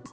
Thank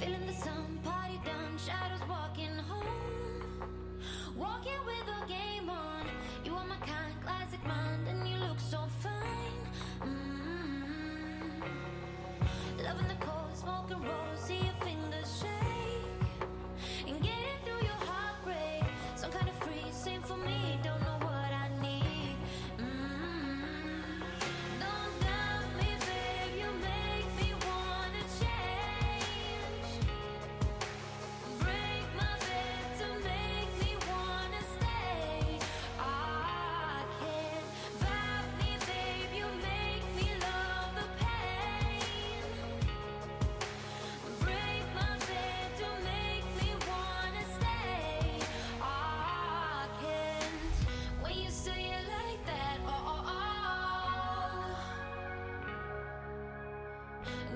Feeling the sun, party done, shadows walk. smoking roses.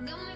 Dame